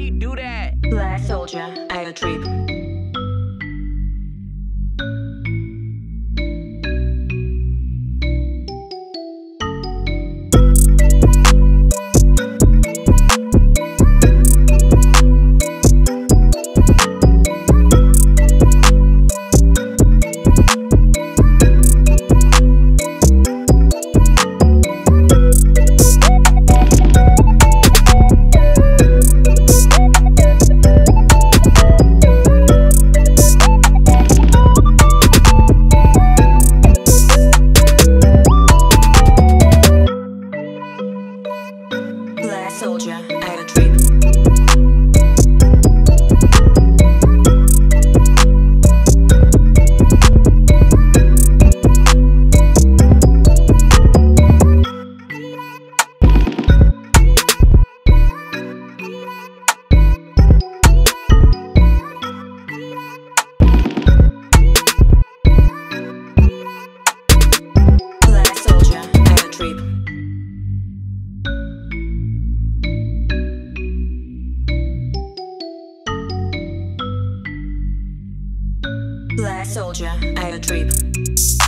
you do that? Black soldier, I had trip. Soldier, I had a trip. Black Soldier, I trip.